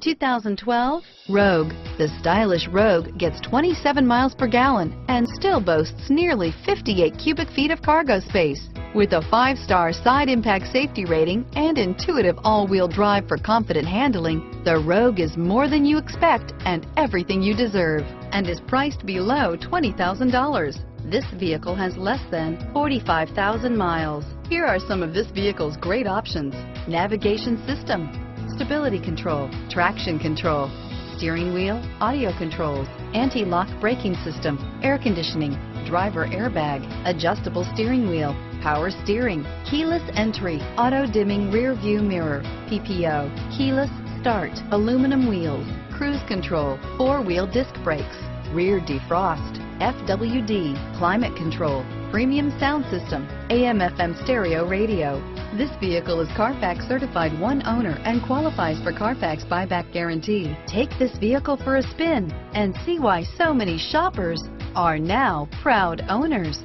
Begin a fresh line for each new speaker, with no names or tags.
2012 Rogue. The stylish Rogue gets 27 miles per gallon and still boasts nearly 58 cubic feet of cargo space. With a five-star side impact safety rating and intuitive all-wheel drive for confident handling, the Rogue is more than you expect and everything you deserve and is priced below $20,000. This vehicle has less than 45,000 miles. Here are some of this vehicle's great options. Navigation system, stability control, traction control, steering wheel, audio controls, anti-lock braking system, air conditioning, driver airbag, adjustable steering wheel, power steering, keyless entry, auto dimming rear view mirror, PPO, keyless start, aluminum wheels, cruise control, four wheel disc brakes, rear defrost, FWD, climate control, premium sound system, AM FM stereo radio. This vehicle is Carfax certified one owner and qualifies for Carfax buyback guarantee. Take this vehicle for a spin and see why so many shoppers are now proud owners.